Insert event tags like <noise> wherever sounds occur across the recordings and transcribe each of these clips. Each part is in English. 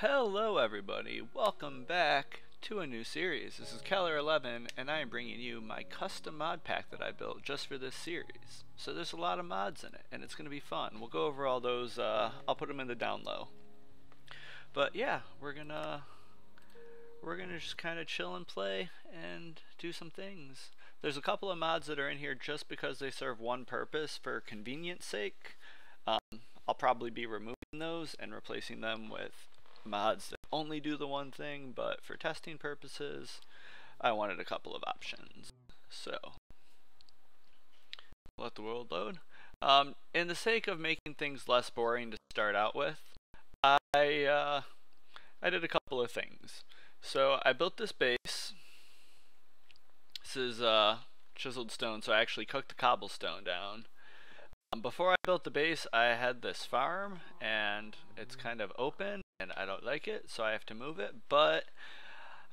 Hello everybody, welcome back to a new series. This is Keller11 and I am bringing you my custom mod pack that I built just for this series. So there's a lot of mods in it and it's going to be fun. We'll go over all those, uh, I'll put them in the down low. But yeah, we're gonna we're gonna just kind of chill and play and do some things. There's a couple of mods that are in here just because they serve one purpose for convenience sake. Um, I'll probably be removing those and replacing them with mods that only do the one thing, but for testing purposes, I wanted a couple of options. So, let the world load. Um, in the sake of making things less boring to start out with, I, uh, I did a couple of things. So I built this base. This is uh, chiseled stone, so I actually cooked the cobblestone down. Um, before I built the base, I had this farm, and it's kind of open, and I don't like it, so I have to move it, but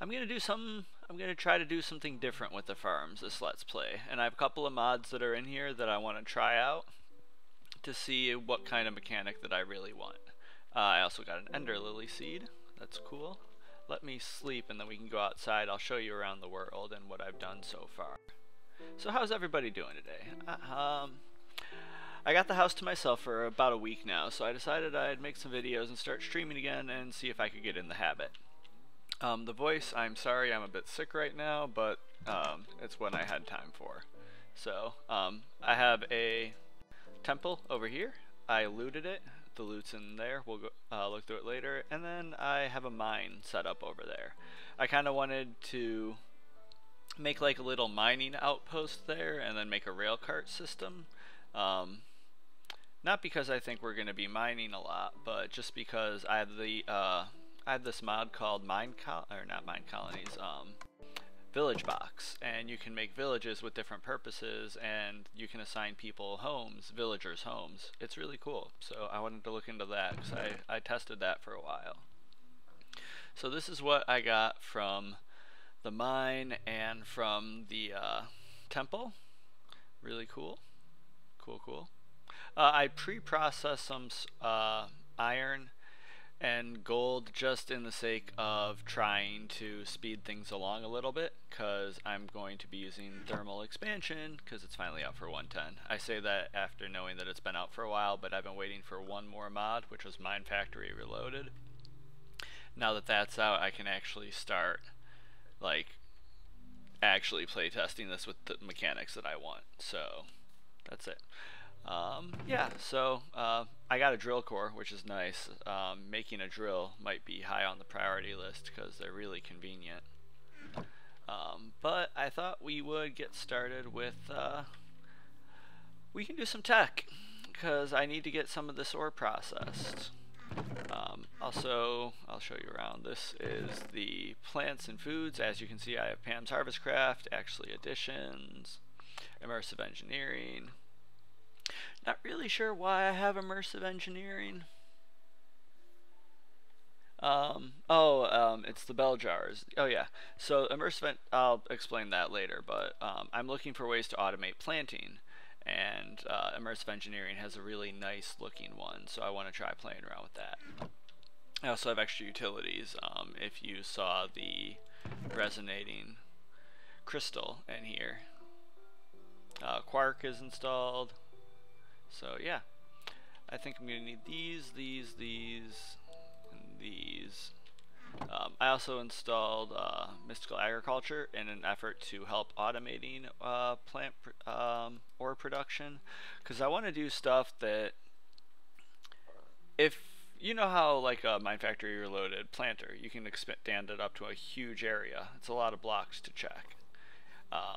I'm to do some, I'm to try to do something different with the farms this Let's Play, and I have a couple of mods that are in here that I want to try out to see what kind of mechanic that I really want. Uh, I also got an ender lily seed, that's cool. Let me sleep and then we can go outside, I'll show you around the world and what I've done so far. So how's everybody doing today? Uh, um, I got the house to myself for about a week now, so I decided I'd make some videos and start streaming again and see if I could get in the habit. Um, the voice, I'm sorry I'm a bit sick right now, but um, it's what I had time for. So, um, I have a temple over here. I looted it. The loot's in there. We'll go, uh, look through it later. And then I have a mine set up over there. I kind of wanted to make like a little mining outpost there and then make a rail cart system. Um, not because I think we're going to be mining a lot, but just because I have the uh, I have this mod called Mine Col or not Mine Colonies, um, Village Box, and you can make villages with different purposes, and you can assign people homes, villagers homes. It's really cool. So I wanted to look into that because I I tested that for a while. So this is what I got from the mine and from the uh, temple. Really cool. Cool, cool. Uh, I pre-processed some uh, iron and gold just in the sake of trying to speed things along a little bit because I'm going to be using thermal expansion because it's finally out for 110. I say that after knowing that it's been out for a while but I've been waiting for one more mod which was Mine Factory Reloaded. Now that that's out I can actually start like actually playtesting this with the mechanics that I want. So that's it. Um, yeah, so uh, I got a drill core, which is nice. Um, making a drill might be high on the priority list because they're really convenient. Um, but I thought we would get started with, uh, we can do some tech because I need to get some of this ore processed. Um, also, I'll show you around. This is the plants and foods. As you can see, I have Pam's Harvest Craft, actually additions, immersive engineering, not really sure why I have immersive engineering. Um, oh, um, it's the bell jars. Oh yeah. So immersive, I'll explain that later, but um, I'm looking for ways to automate planting, and uh, immersive engineering has a really nice looking one, so I want to try playing around with that. I also have extra utilities. Um, if you saw the resonating crystal in here, uh, Quark is installed. So yeah, I think I'm going to need these, these, these, and these. Um, I also installed uh, Mystical Agriculture in an effort to help automating uh, plant pr um, ore production. Because I want to do stuff that if you know how like a Mine Factory Reloaded planter you can expand it up to a huge area. It's a lot of blocks to check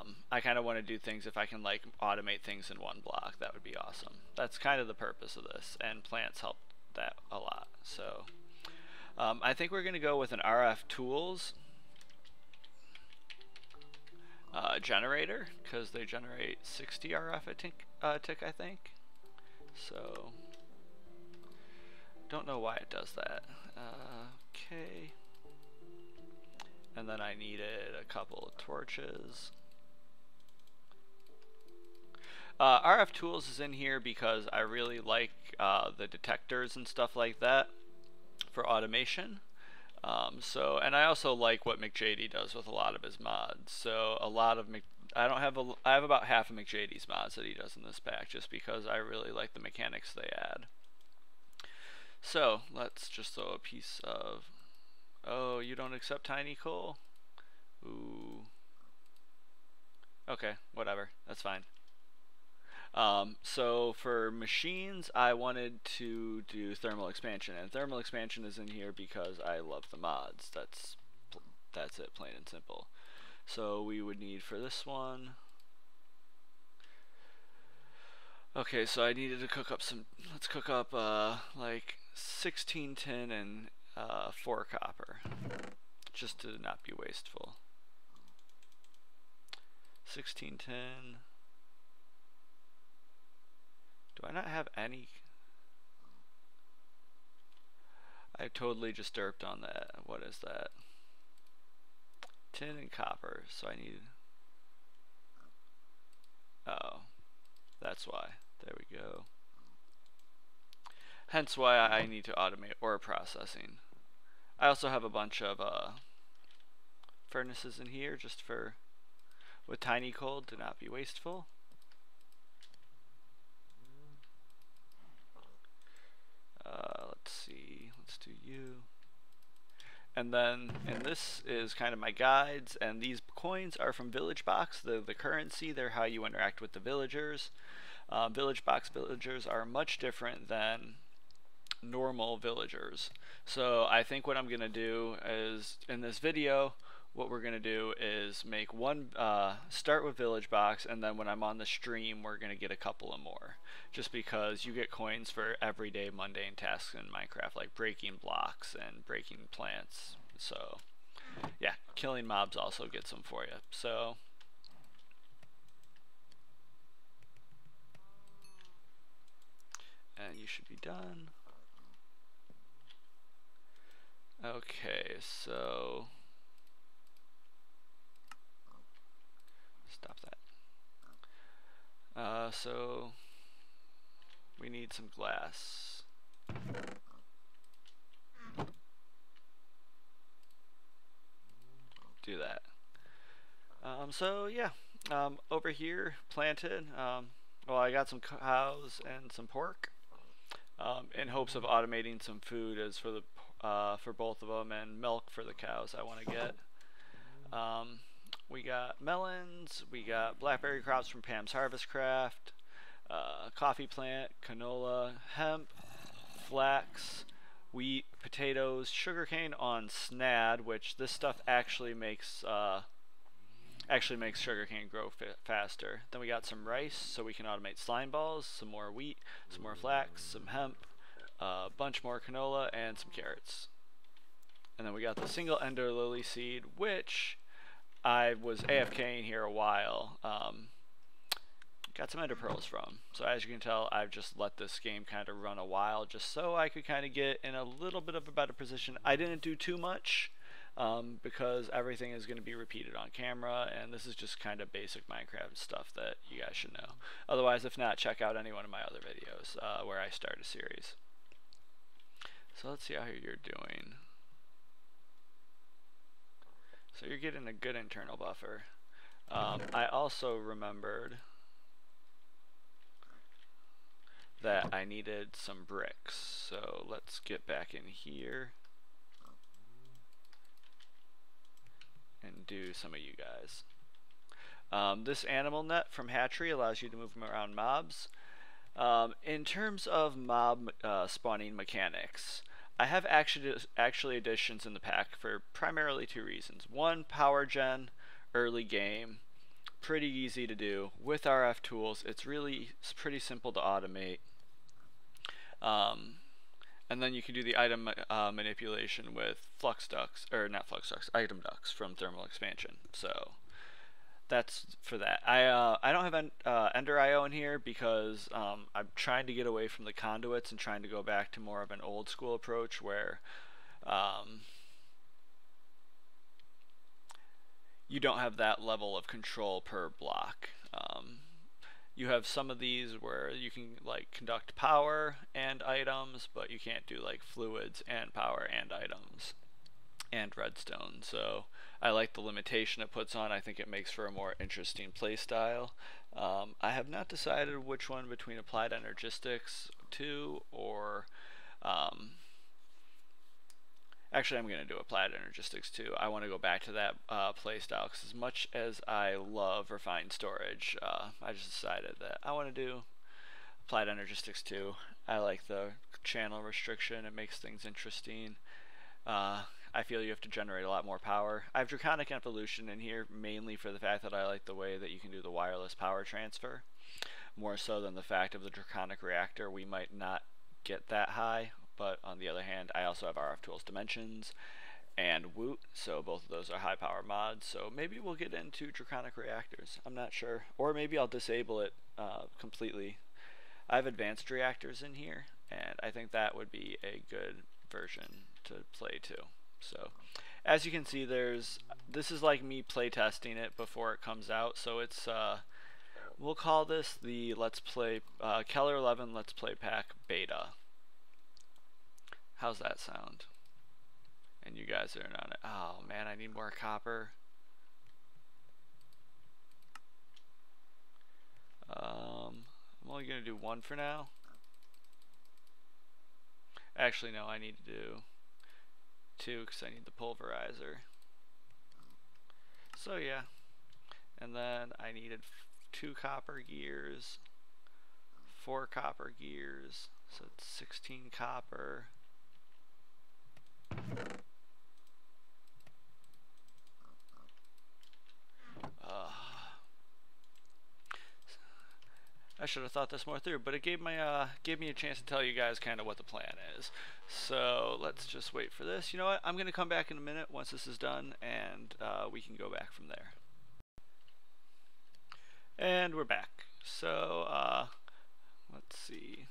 um, I kind of want to do things if I can like automate things in one block that would be awesome. That's kind of the purpose of this and plants help that a lot so. Um, I think we're gonna go with an RF tools uh, generator because they generate 60 RF a tick, uh, tick I think. So don't know why it does that. Uh, okay. And then I needed a couple of torches uh, RF Tools is in here because I really like uh, the detectors and stuff like that for automation. Um, so, and I also like what McJty does with a lot of his mods. So, a lot of Mc, I don't have a, I have about half of McJty's mods that he does in this pack, just because I really like the mechanics they add. So, let's just throw a piece of, oh, you don't accept tiny coal? Ooh. Okay, whatever, that's fine. Um, so for machines, I wanted to do thermal expansion, and thermal expansion is in here because I love the mods. That's that's it, plain and simple. So we would need for this one. Okay, so I needed to cook up some. Let's cook up uh, like 16 tin and uh, 4 copper, just to not be wasteful. 16 tin. Do I not have any? I totally just derped on that. What is that? Tin and copper, so I need... Oh, that's why. There we go. Hence why I need to automate ore processing. I also have a bunch of uh, furnaces in here just for with tiny coal to not be wasteful. Uh, let's see, let's do you. And then, and this is kind of my guides, and these coins are from Village Box, the, the currency, they're how you interact with the villagers. Uh, village Box villagers are much different than normal villagers. So I think what I'm going to do is, in this video, what we're going to do is make one, uh, start with Village Box, and then when I'm on the stream, we're going to get a couple of more. Just because you get coins for everyday mundane tasks in Minecraft, like breaking blocks and breaking plants. So, yeah, killing mobs also gets them for you. So, and you should be done. Okay, so Stop that. Uh, so we need some glass. Do that. Um, so yeah, um, over here planted. Um, well, I got some cows and some pork, um, in hopes of automating some food as for the uh, for both of them and milk for the cows I want to get. Um, we got melons, we got blackberry crops from Pam's Harvest Craft, uh, coffee plant, canola, hemp, flax, wheat, potatoes, sugarcane on snad, which this stuff actually makes uh, actually makes sugarcane grow faster. Then we got some rice, so we can automate slime balls, some more wheat, some more flax, some hemp, a uh, bunch more canola, and some carrots. And then we got the single ender lily seed, which I was AFKing here a while. Um, got some ender pearls from. So as you can tell, I've just let this game kind of run a while just so I could kind of get in a little bit of a better position. I didn't do too much um, because everything is going to be repeated on camera and this is just kind of basic Minecraft stuff that you guys should know. Otherwise, if not, check out any one of my other videos uh, where I start a series. So let's see how you're doing. So you're getting a good internal buffer. Um, I also remembered that I needed some bricks. So let's get back in here and do some of you guys. Um, this animal net from Hatchery allows you to move around mobs. Um, in terms of mob uh, spawning mechanics, I have actually actually additions in the pack for primarily two reasons. One, power gen, early game, pretty easy to do with RF tools. It's really it's pretty simple to automate. Um, and then you can do the item uh, manipulation with flux ducts, or not flux ducts, item ducts from thermal expansion. So that's for that. I uh, I don't have en uh, Ender IO in here because um, I'm trying to get away from the conduits and trying to go back to more of an old school approach where um, you don't have that level of control per block. Um, you have some of these where you can like conduct power and items, but you can't do like fluids and power and items. and redstone. So I like the limitation it puts on. I think it makes for a more interesting playstyle. Um, I have not decided which one between Applied Energistics 2 or um, Actually, I'm going to do Applied Energistics 2. I want to go back to that uh, playstyle because as much as I love refined storage, uh, I just decided that I want to do Applied Energistics 2. I like the channel restriction. It makes things interesting. Uh, I feel you have to generate a lot more power. I have Draconic Evolution in here mainly for the fact that I like the way that you can do the wireless power transfer. More so than the fact of the Draconic Reactor. We might not get that high but on the other hand, I also have RF Tools Dimensions and Woot, so both of those are high power mods. So maybe we'll get into Draconic Reactors. I'm not sure. Or maybe I'll disable it uh, completely. I have advanced reactors in here, and I think that would be a good version to play too. So as you can see, there's this is like me playtesting it before it comes out. So it's uh, we'll call this the Let's Play uh, Keller 11 Let's Play Pack Beta. How's that sound? And you guys are not. Oh man, I need more copper. Um, I'm only going to do one for now. Actually, no, I need to do two because I need the pulverizer. So yeah. And then I needed two copper gears, four copper gears, so it's 16 copper. Uh, I should have thought this more through, but it gave my uh, gave me a chance to tell you guys kind of what the plan is. So let's just wait for this. You know what? I'm going to come back in a minute once this is done, and uh, we can go back from there. And we're back. So uh, let's see.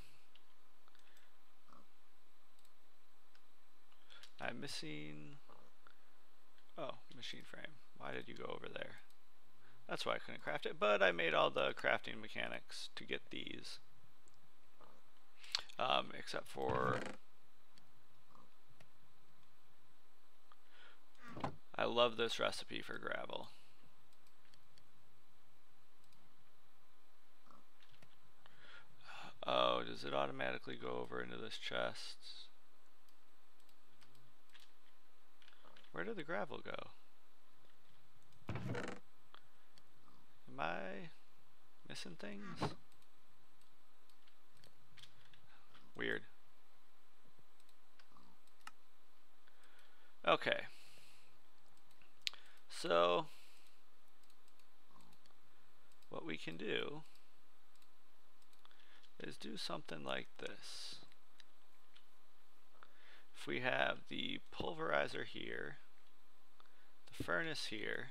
I'm missing... Oh, machine frame. Why did you go over there? That's why I couldn't craft it, but I made all the crafting mechanics to get these. Um, except for... I love this recipe for gravel. Oh, does it automatically go over into this chest? Where did the gravel go? Am I missing things? Weird. Okay. So, what we can do is do something like this. If we have the pulverizer here, the furnace here,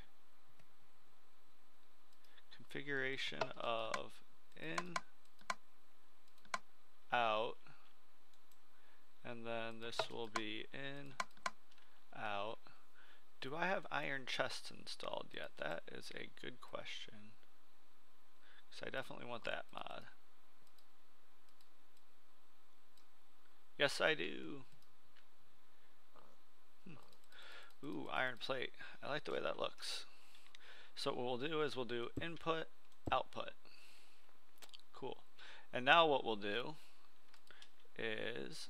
configuration of in, out, and then this will be in, out. Do I have iron chests installed yet? That is a good question. Because I definitely want that mod. Yes, I do. Hmm. Ooh, iron plate. I like the way that looks. So what we'll do is we'll do input, output. Cool. And now what we'll do is,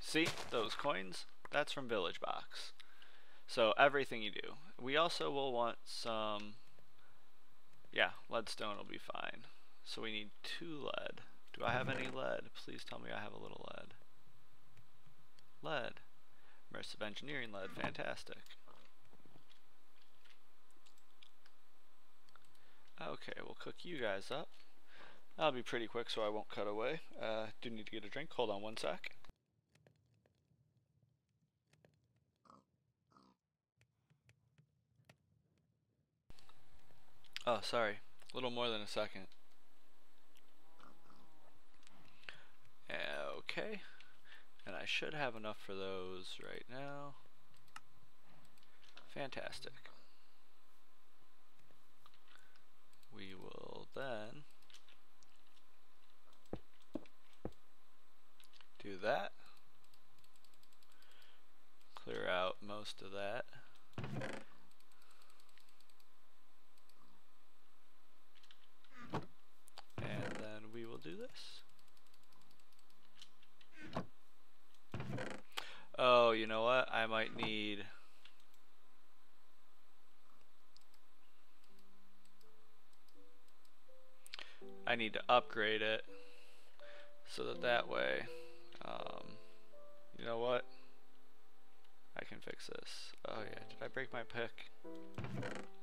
see those coins? That's from Village Box. So everything you do. We also will want some, yeah, leadstone will be fine. So we need two lead. Do I have any lead? Please tell me I have a little lead. Lead. Immersive engineering lead, fantastic. Okay, we'll cook you guys up. That'll be pretty quick so I won't cut away. Uh, do need to get a drink, hold on one sec. Oh, sorry. A little more than a second. Okay. And I should have enough for those right now. Fantastic. We will then do that. clear most of that. And then we will do this. Oh, you know what? I might need... I need to upgrade it so that that way, um, you know what? Can fix this. Oh yeah, did I break my pick?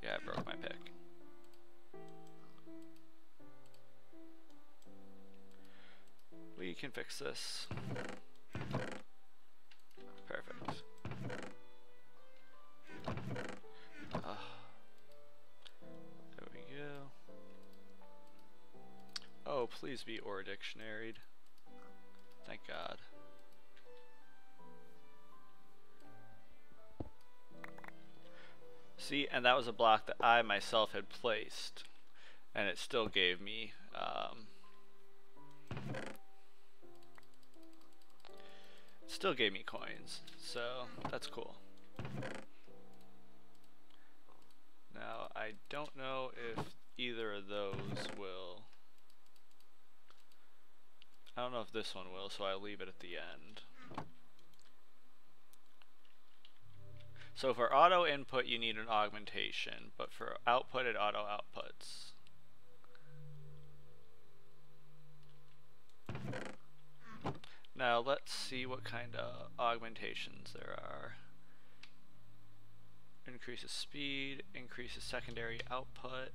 Yeah, I broke my pick. We can fix this. Perfect. Uh, there we go. Oh, please be ore dictionaried. Thank God. See, and that was a block that I myself had placed, and it still gave me um, still gave me coins, so that's cool. Now, I don't know if either of those will... I don't know if this one will, so I'll leave it at the end. So for auto input you need an augmentation, but for output it auto outputs. Now let's see what kind of augmentations there are. Increases speed, increases secondary output.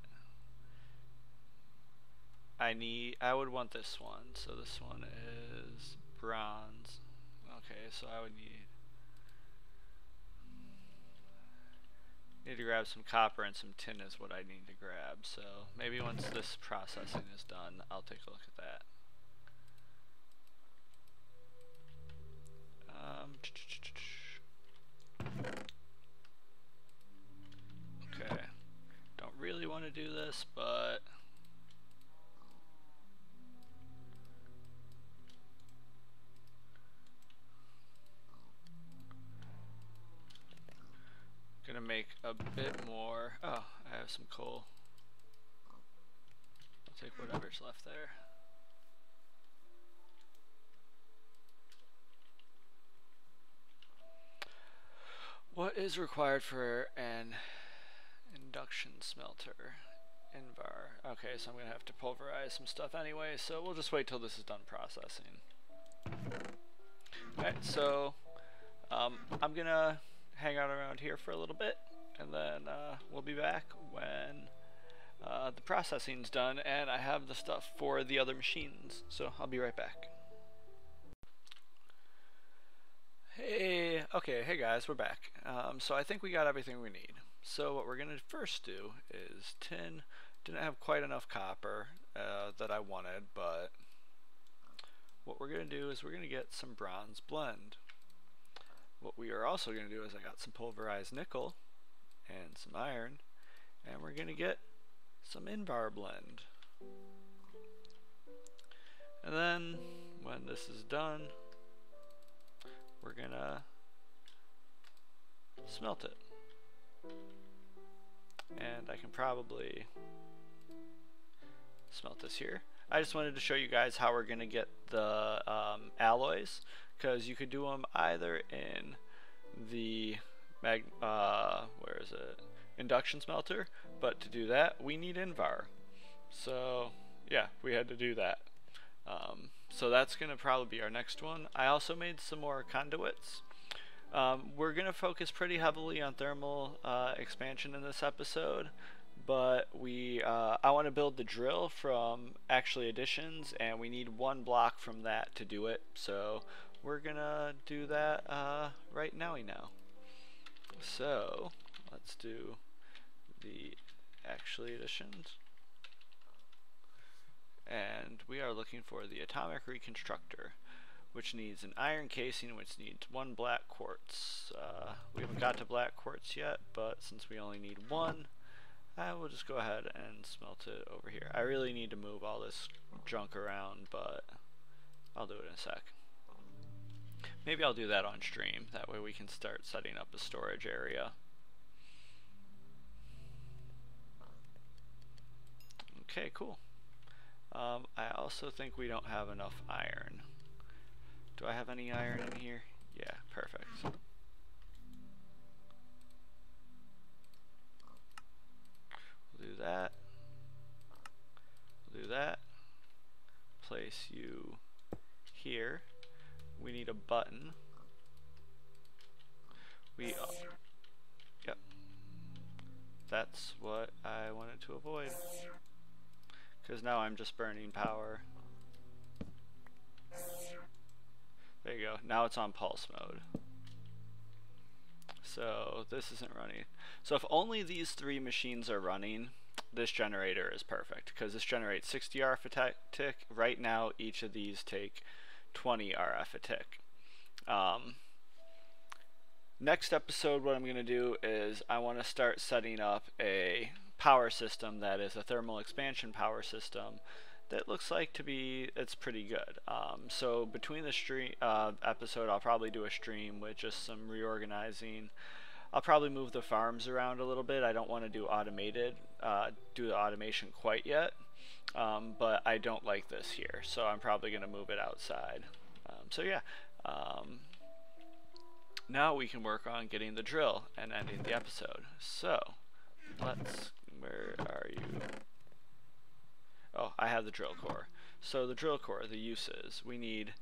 I need, I would want this one, so this one is bronze. Okay, so I would need, need to grab some copper and some tin is what I need to grab, so maybe once this processing is done, I'll take a look at that. Um, okay. Don't really want to do this, but... Gonna make a bit more. Oh, I have some coal. I'll take whatever's left there. What is required for an induction smelter? Invar. Okay, so I'm to have to pulverize some stuff anyway, so we'll just wait till this is done processing. Alright, so um, I'm to hang out around here for a little bit, and then uh, we'll be back when uh, the processing's done and I have the stuff for the other machines. So I'll be right back. Hey, okay, hey guys, we're back. Um, so I think we got everything we need. So what we're going to first do is tin. Didn't have quite enough copper uh, that I wanted, but what we're going to do is we're going to get some bronze blend. What we are also going to do is I got some pulverized nickel and some iron, and we're going to get some Invar blend. And then when this is done, we're gonna smelt it. And I can probably smelt this here. I just wanted to show you guys how we're gonna get the um, alloys because you could do them either in the mag uh, where is it induction smelter but to do that we need Invar so yeah we had to do that um, so that's going to probably be our next one. I also made some more conduits. Um, we're going to focus pretty heavily on thermal uh, expansion in this episode, but we uh, I want to build the drill from actually additions, and we need one block from that to do it. So we're going to do that uh, right now. We know. So let's do the actually additions and we are looking for the atomic reconstructor which needs an iron casing which needs one black quartz uh, we haven't got to black quartz yet but since we only need one I will just go ahead and smelt it over here I really need to move all this junk around but I'll do it in a sec Maybe I'll do that on stream. That way we can start setting up a storage area. Okay, cool. Um, I also think we don't have enough iron. Do I have any iron in here? Yeah, perfect. We'll do that. We'll do that. Place you here. We need a button. We, uh, yep. That's what I wanted to avoid. Because now I'm just burning power. There you go. Now it's on pulse mode. So this isn't running. So if only these three machines are running, this generator is perfect because this generates 60 RF a tick. Right now, each of these take 20 RF a tick. Um, next episode, what I'm going to do is I want to start setting up a power system that is a thermal expansion power system that looks like to be it's pretty good. Um, so between the stream uh, episode, I'll probably do a stream with just some reorganizing. I'll probably move the farms around a little bit. I don't want to do automated, uh, do the automation quite yet, um, but I don't like this here, so I'm probably going to move it outside. Um, so yeah, um, now we can work on getting the drill and ending the episode. So let's, where are you? Oh, I have the drill core. So the drill core, the uses, we need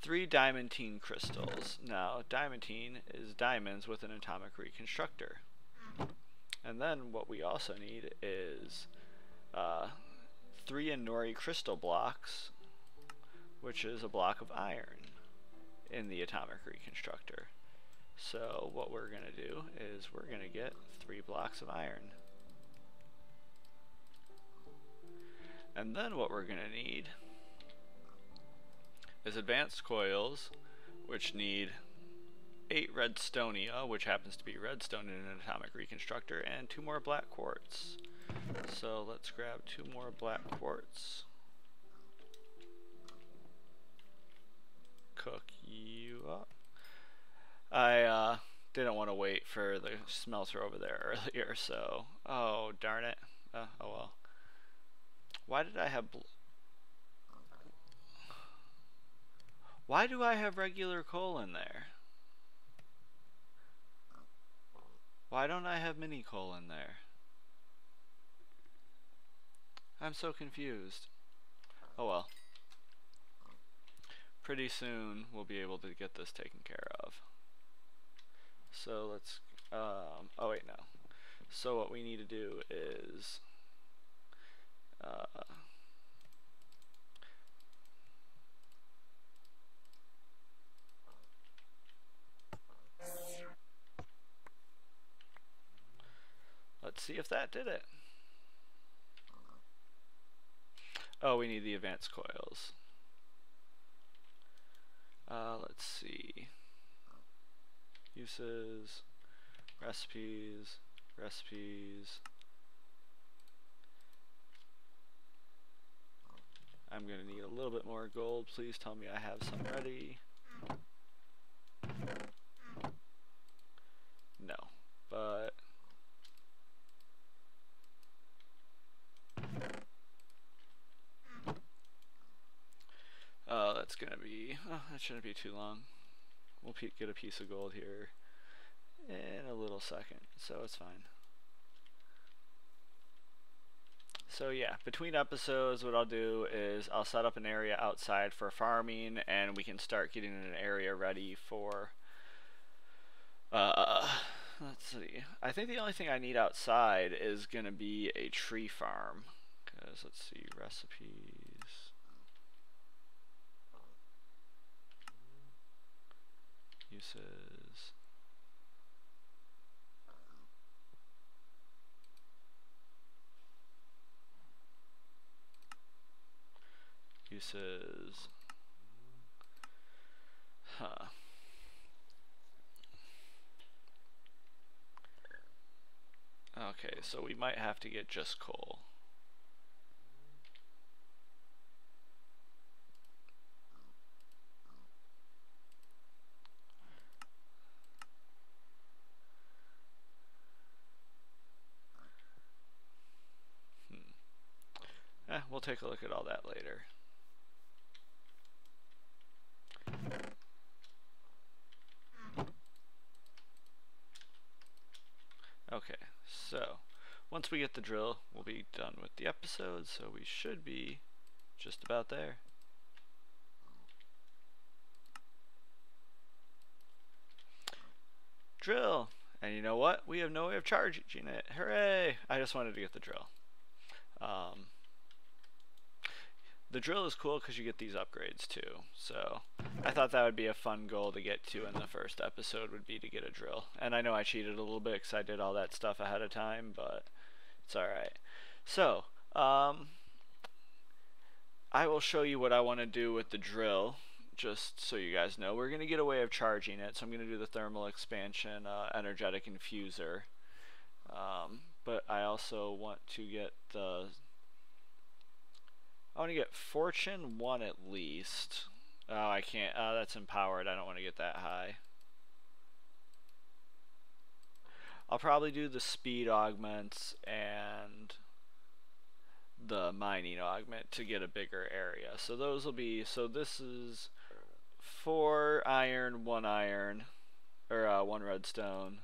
three diamantine crystals. Now, diamantine is diamonds with an atomic reconstructor. And then what we also need is uh, three Enori crystal blocks, which is a block of iron in the atomic reconstructor. So what we're going to do is we're going to get three blocks of iron. And then what we're going to need is advanced coils, which need 8 restonia, which happens to be redstone in an atomic reconstructor, and 2 more black quartz. So let's grab 2 more black quartz. Cook you up. I uh, didn't want to wait for the smelter over there <laughs> earlier, so... Oh, darn it. Uh, oh well. Why did I have... Why do I have regular coal in there? Why don't I have mini coal in there? I'm so confused. Oh well. Pretty soon we'll be able to get this taken care of. So let's, um, oh wait, no. So what we need to do is uh, let's see if that did it. Oh, we need the advanced coils. Uh, let's see. Uses, recipes, recipes. I'm going to need a little bit more gold. Please tell me I have some ready. No, but... Uh, that's going to be... Oh, <sighs> that shouldn't be too long. We'll get a piece of gold here in a little second, so it's fine. So yeah, between episodes, what I'll do is I'll set up an area outside for farming, and we can start getting an area ready for. Uh, let's see. I think the only thing I need outside is gonna be a tree farm. Cause let's see recipes. Uses. uses huh. Okay so we might have to get just coal take a look at all that later. Okay, so once we get the drill, we'll be done with the episode, so we should be just about there. Drill! And you know what? We have no way of charging it. Hooray! I just wanted to get the drill. Um, the drill is cool because you get these upgrades too. So I thought that would be a fun goal to get to in the first episode would be to get a drill. And I know I cheated a little bit because I did all that stuff ahead of time, but it's alright. So, um, I will show you what I want to do with the drill just so you guys know. We're going to get a way of charging it, so I'm going to do the thermal expansion uh, energetic infuser. Um, but I also want to get the I want to get Fortune 1 at least. Oh, I can't. Oh, that's empowered. I don't want to get that high. I'll probably do the speed augments and the mining augment to get a bigger area. So those will be, so this is four iron, one iron, or uh, one redstone,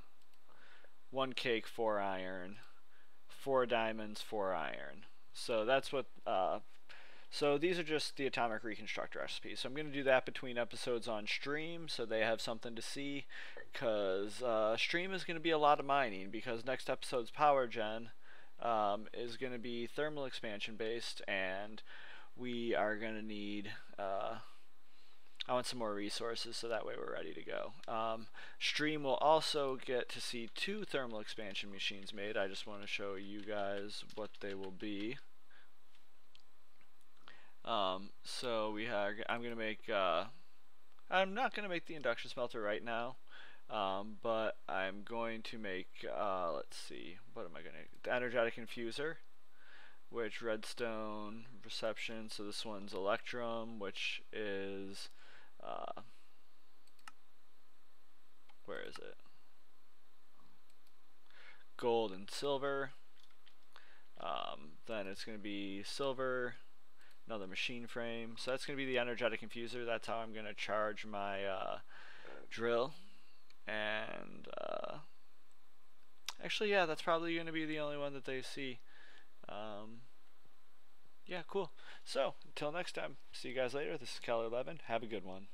one cake, four iron, four diamonds, four iron. So that's what uh, so these are just the atomic reconstructor recipes. So I'm going to do that between episodes on stream so they have something to see because uh, stream is going to be a lot of mining because next episode's power gen um, is going to be thermal expansion based and we are going to need uh, I want some more resources so that way we're ready to go. Um, stream will also get to see two thermal expansion machines made. I just want to show you guys what they will be. Um, so we have, I'm going to make, uh, I'm not to make the induction smelter right now, um, but I'm going to make, uh, let's see, what am I going to, the energetic infuser, which redstone reception, so this one's electrum, which is, uh, where is it? Gold and silver. Um, then it's going to be silver, another machine frame. So that's going to be the energetic infuser. That's how I'm going to charge my uh, drill. And uh, actually, yeah, that's probably going to be the only one that they see. Um, yeah, cool. So until next time, see you guys later. This is Keller11. Have a good one.